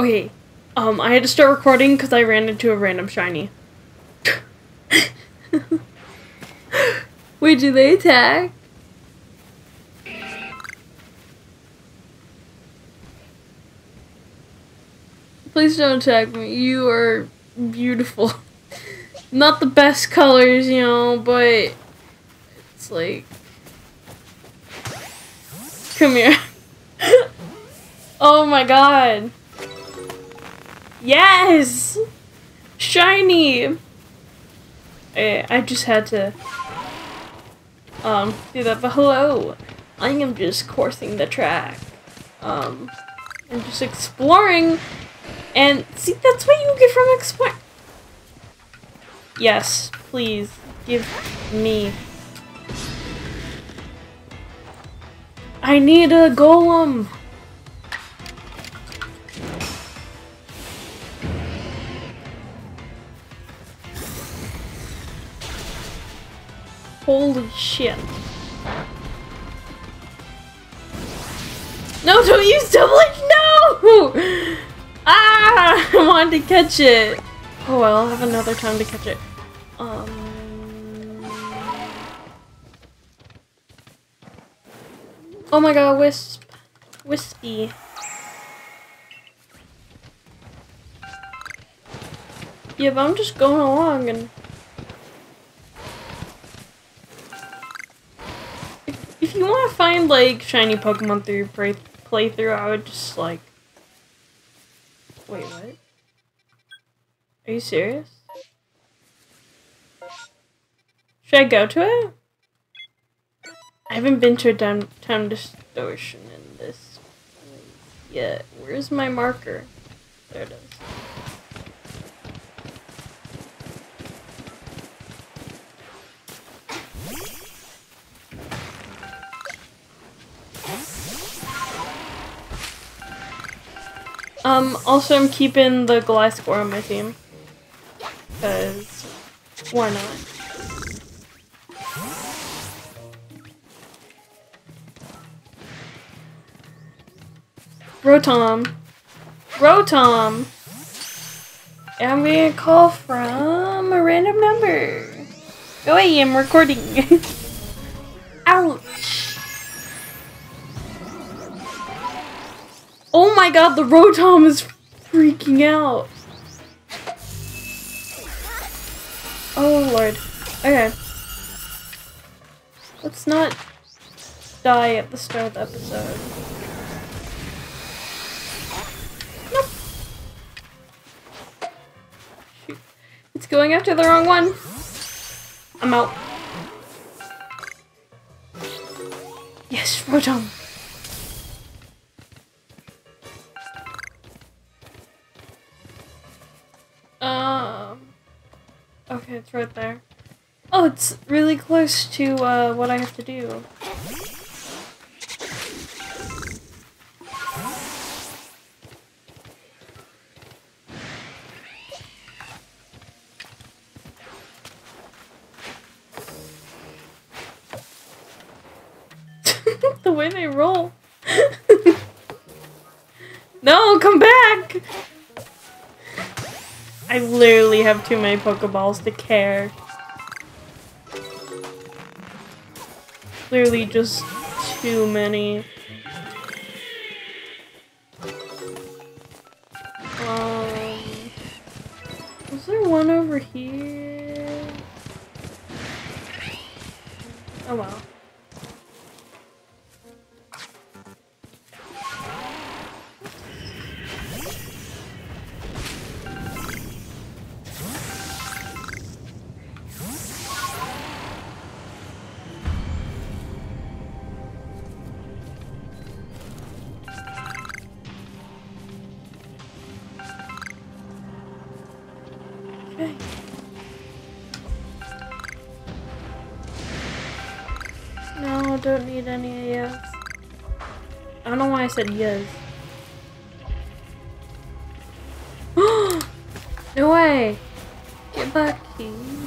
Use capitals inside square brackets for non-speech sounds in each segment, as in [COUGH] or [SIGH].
Okay, um, I had to start recording because I ran into a random shiny. [LAUGHS] Wait, do they attack? Please don't attack me. You are beautiful. [LAUGHS] Not the best colors, you know, but it's like. Come here. [LAUGHS] oh my god. Yes! Shiny! Eh, I just had to um do that, but hello. I am just coursing the track. Um I'm just exploring and see that's what you get from exploring. Yes, please give me I need a golem. Holy shit. No, don't use Double-Edge! No! Ah! [LAUGHS] I wanted to catch it. Oh well, I'll have another time to catch it. Um... Oh my god, Wisp. Wispy. Yeah, but I'm just going along and... you want to find, like, shiny Pokemon through play playthrough, I would just, like... Wait, what? Are you serious? Should I go to it? I haven't been to a time, time distortion in this place yet. Where's my marker? There it is. Um, also I'm keeping the Gliscor on my team. Because, why not? Rotom. Rotom! I'm getting a call from a random number. Away, I'm recording. [LAUGHS] my god, the Rotom is freaking out. Oh lord. Okay. Let's not die at the start of the episode. Nope. It's going after the wrong one. I'm out. Yes, Rotom. It's right there. Oh, it's really close to uh, what I have to do. Have too many Pokeballs to care. Clearly just too many. Um, was there one over here? Oh wow. Said yes. [GASPS] no way! Get back here.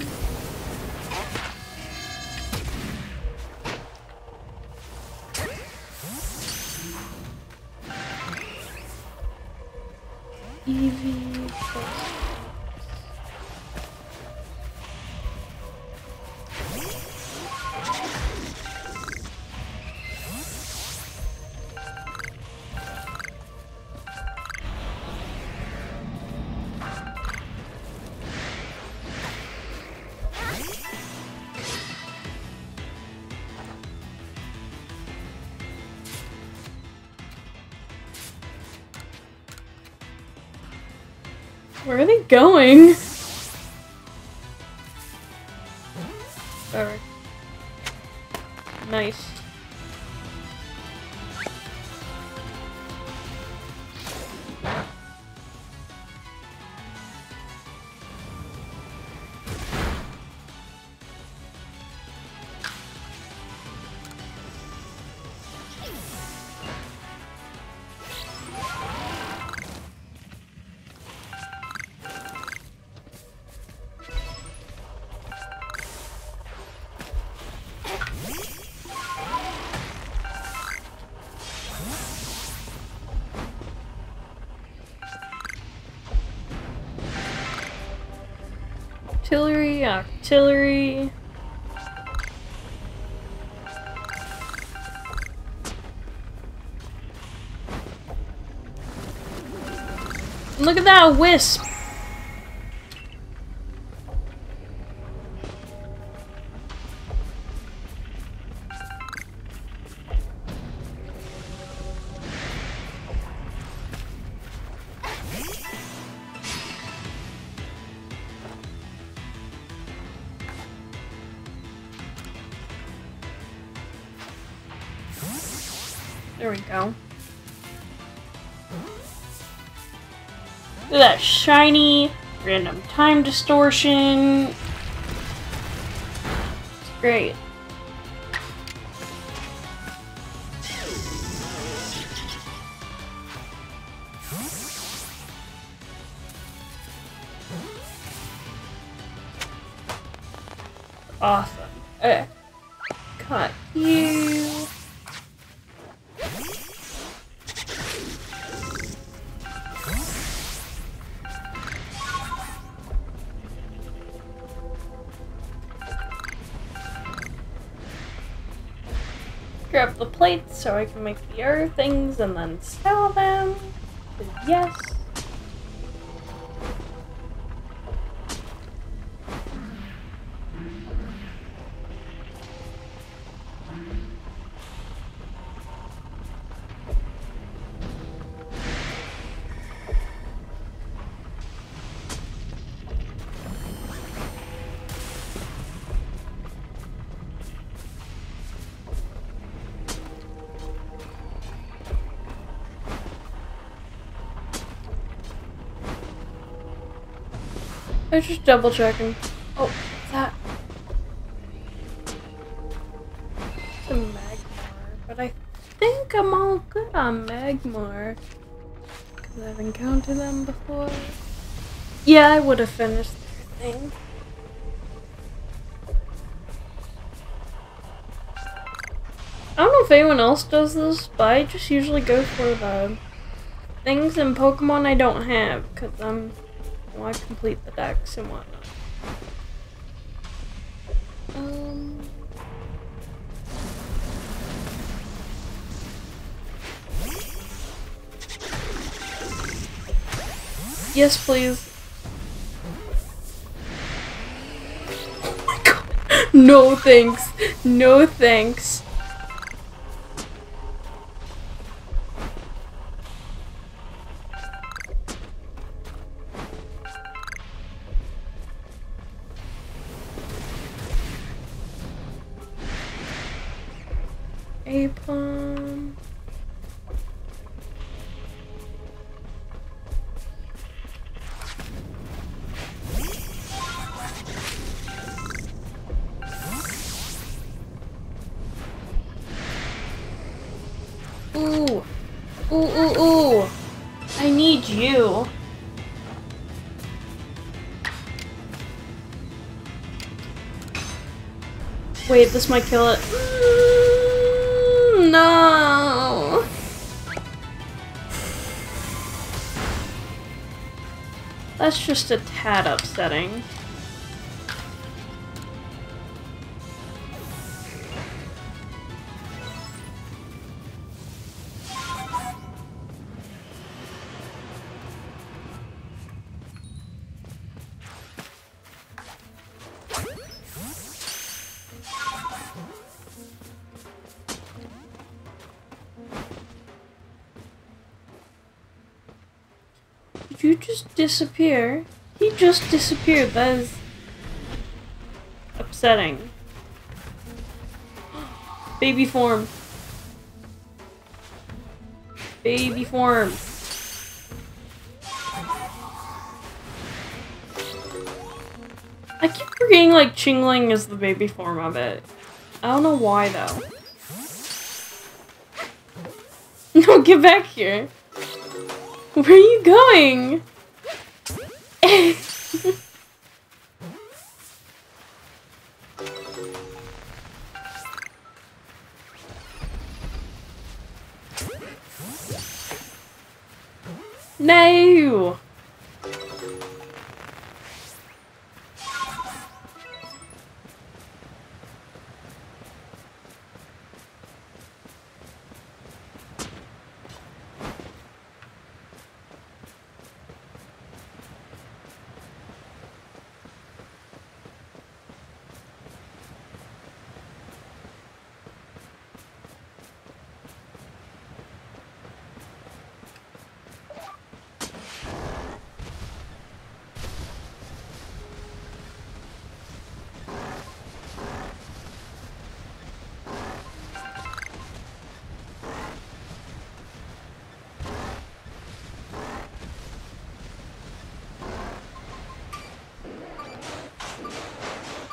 Where are they going? Alright. Nice. Artillery, artillery. Look at that wisp. That shiny, random time distortion. It's great. Awesome. Okay. Cut you. So I can make the other things and then sell them. Yes. I was just double checking. Oh, what's that? It's a Magmar, but I think I'm all good on Magmar. Because I've encountered them before. Yeah, I would have finished their thing. I don't know if anyone else does this, but I just usually go for the things in Pokemon I don't have, because I'm to complete the decks and whatnot. Um. Yes, please. Oh. [LAUGHS] No thanks. No thanks. Ooh, ooh, ooh. I need you. Wait, this might kill it. Mm, no. That's just a tad upsetting. You just disappear? He just disappeared. That is upsetting. [GASPS] Baby form. Baby form. I keep forgetting like Chingling is the baby form of it. I don't know why though. [LAUGHS] No, get back here. Where are you going? [LAUGHS] no!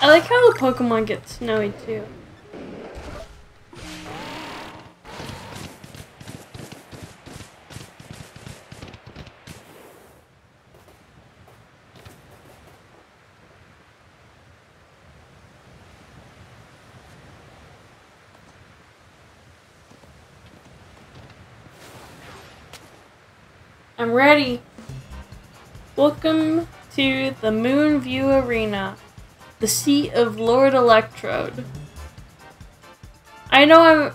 I like how the Pokemon get snowy too. I'm ready. Welcome to the Moonview Arena the seat of Lord Electrode. I know I'm,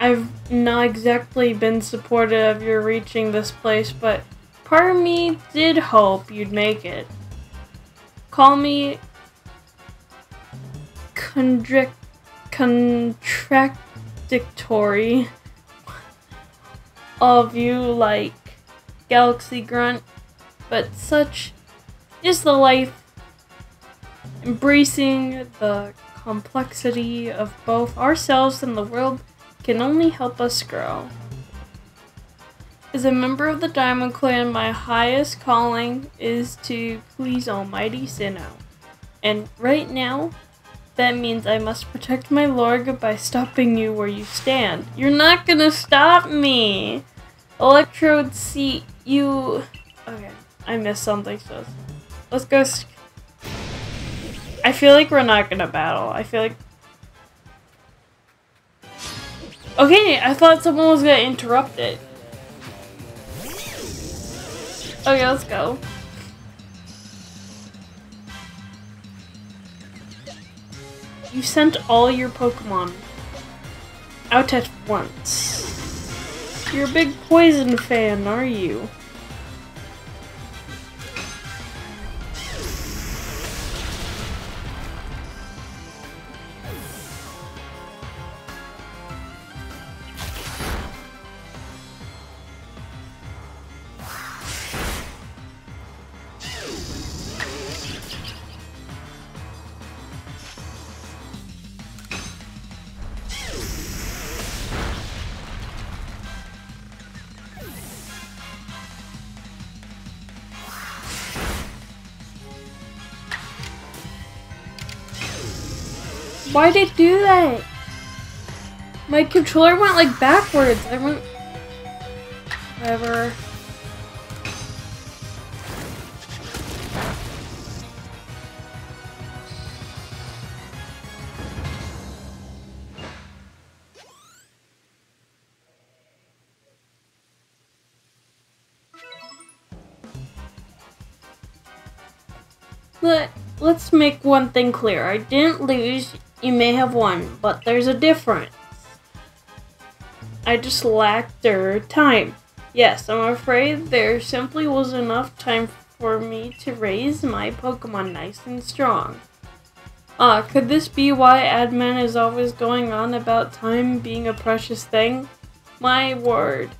I've not exactly been supportive of your reaching this place, but part of me did hope you'd make it. Call me contradictory of you like Galaxy Grunt, but such is the life Embracing the complexity of both ourselves and the world can only help us grow. As a member of the Diamond Clan, my highest calling is to please Almighty Sinnoh. And right now, that means I must protect my Lorg by stopping you where you stand. You're not gonna stop me! Electrode, see, you... Okay, I missed something, so let's go I feel like we're not gonna battle. I feel like... Okay, I thought someone was gonna interrupt it. Okay, let's go. You sent all your Pokemon out at once. You're a big Poison fan, are you? Why did it do that? My controller went like backwards. I went... Whatever. Let, let's make one thing clear. I didn't lose, you may have won, but there's a difference. I just lacked their time. Yes, I'm afraid there simply was enough time for me to raise my Pokemon nice and strong. Ah, uh, could this be why Adaman is always going on about time being a precious thing? My word.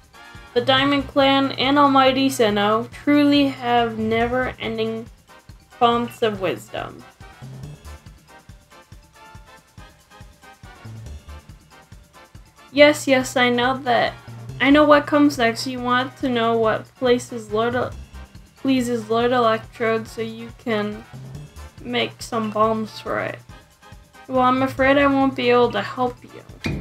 The Diamond Clan and Almighty Sinnoh truly have never-ending fonts of wisdom. Yes, yes, I know that. I know what comes next. You want to know what places Lord pleases Lord Electrode so you can make some balms for it. Well, I'm afraid I won't be able to help you.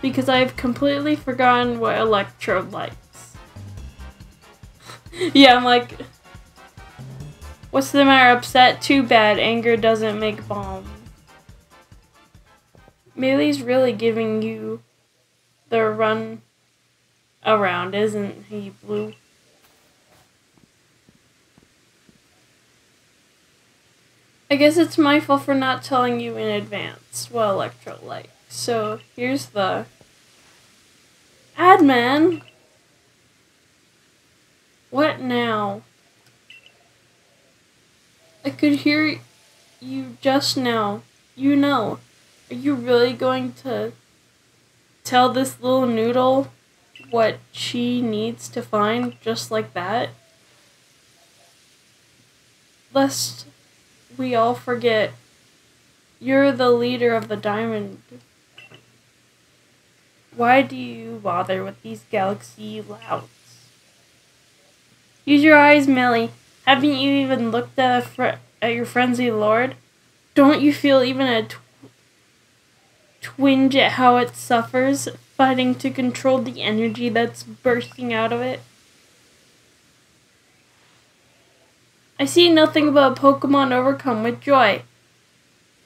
Because I've completely forgotten what Electrode likes. [LAUGHS] yeah, I'm like... What's the matter? Upset? Too bad. Anger doesn't make balms. Melli's really giving you the run around, isn't he, Blue? I guess it's my fault for not telling you in advance what Electro likes. So here's the Adaman. What now? I could hear you just now. You know. Are you really going to tell this little noodle what she needs to find just like that? Lest we all forget you're the leader of the diamond. Why do you bother with these galaxy louts? Use your eyes, Melli. Haven't you even looked at, at your frenzy lord? Don't you feel even a twinge at how it suffers, fighting to control the energy that's bursting out of it. I see nothing but Pokemon overcome with joy,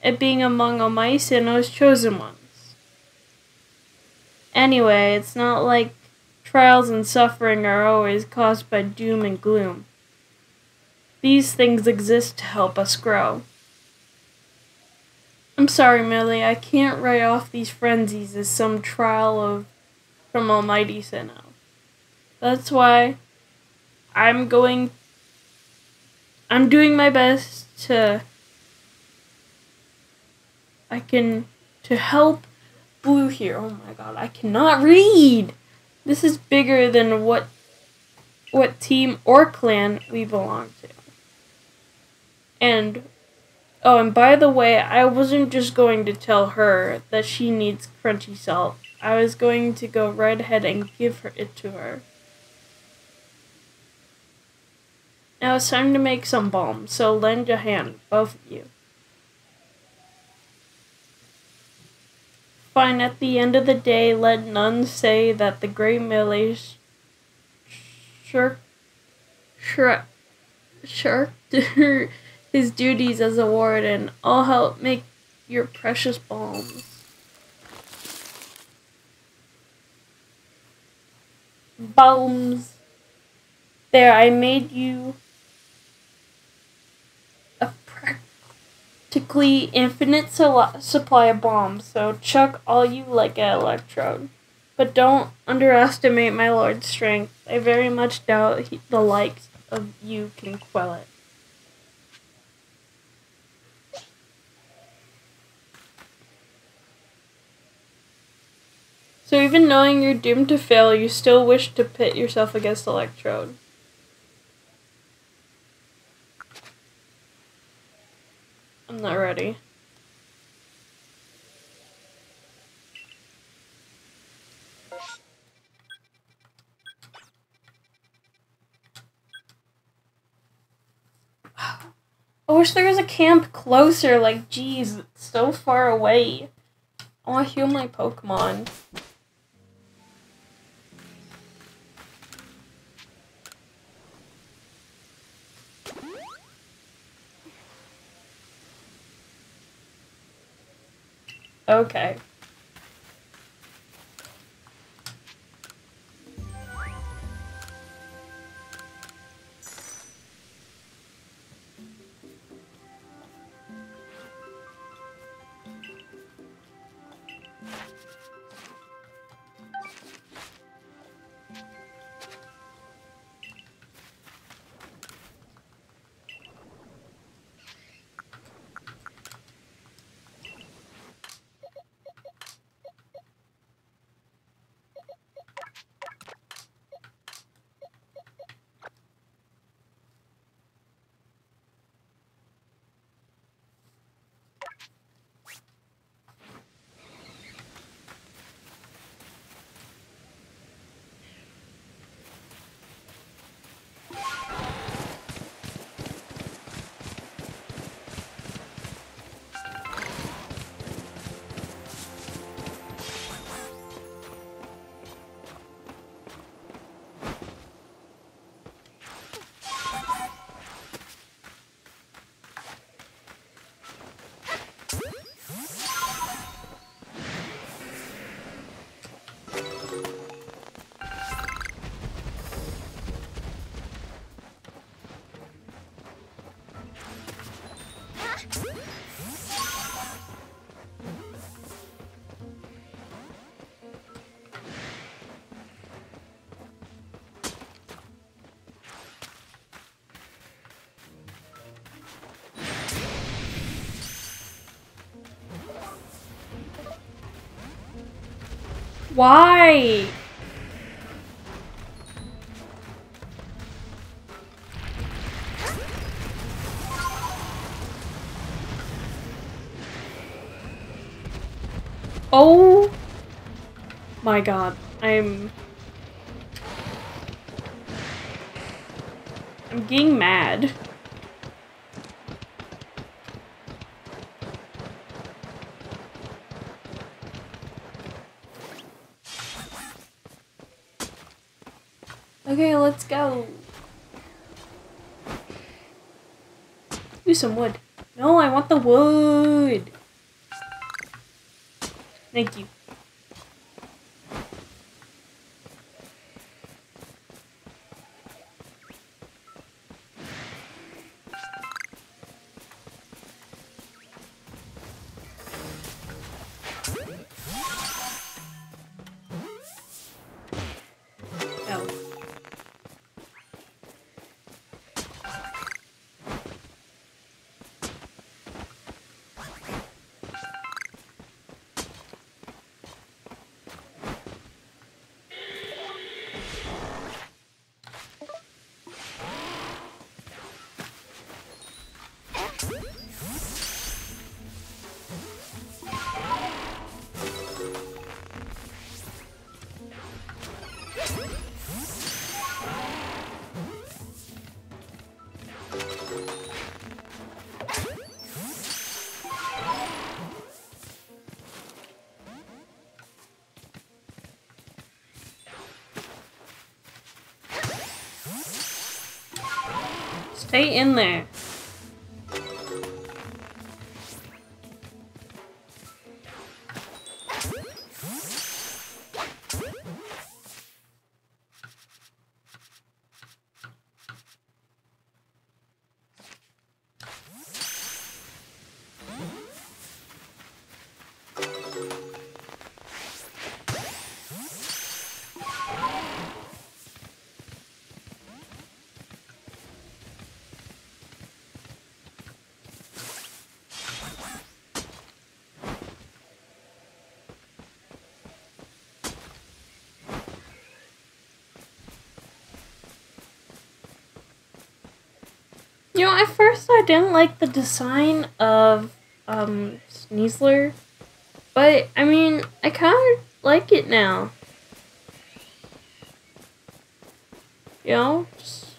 it being among Almighty Sinnoh's chosen ones. Anyway, it's not like trials and suffering are always caused by doom and gloom. These things exist to help us grow. I'm sorry, Melli, I can't write off these frenzies as some trial of from Almighty Sinnoh. That's why I'm going I'm doing my best to I can to help Blue here. Oh my god, I cannot read. This is bigger than what what team or clan we belong to. And Oh, and by the way, I wasn't just going to tell her that she needs crunchy salt. I was going to go right ahead and give her it to her. Now it's time to make some balm, so lend a hand, both of you. Fine, at the end of the day, let none say that the great Melli shirked, shirked, [LAUGHS] shirked his duties as a warden. I'll help make your precious balms. Balms. There, I made you a practically infinite supply of balms, so chuck all you like at Electrode. But don't underestimate my lord's strength. I very much doubt he, the likes of you can quell it. So even knowing you're doomed to fail, you still wish to pit yourself against Electrode. I'm not ready. I wish there was a camp closer, like, geez, so far away. I want to heal my Pokemon. Okay. Why? Oh my god. I'm I'm getting mad. Okay, let's go. Use some wood. No, I want the wood. Thank you. Stay in there. You know, at first I didn't like the design of um Sneasler, but I mean, I kind of like it now. You know, just,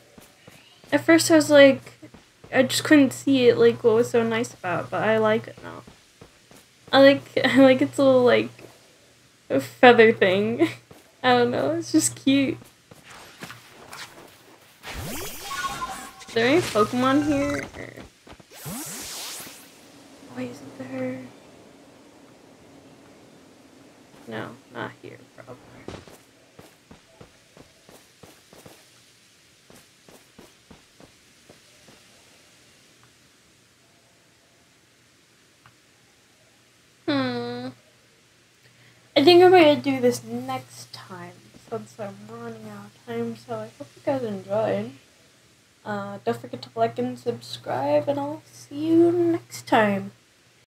at first I was like, I just couldn't see it like what was so nice about it, but I like it now. I like [LAUGHS] I like its little like a feather thing. [LAUGHS] I don't know, it's just cute. Is there any Pokemon here? Or... Wait, isn't there? No, not here, probably. Hmm. I think I'm gonna do this next time since I'm running out of time. So I hope you guys enjoyed. Uh, don't forget to like and subscribe, and I'll see you next time.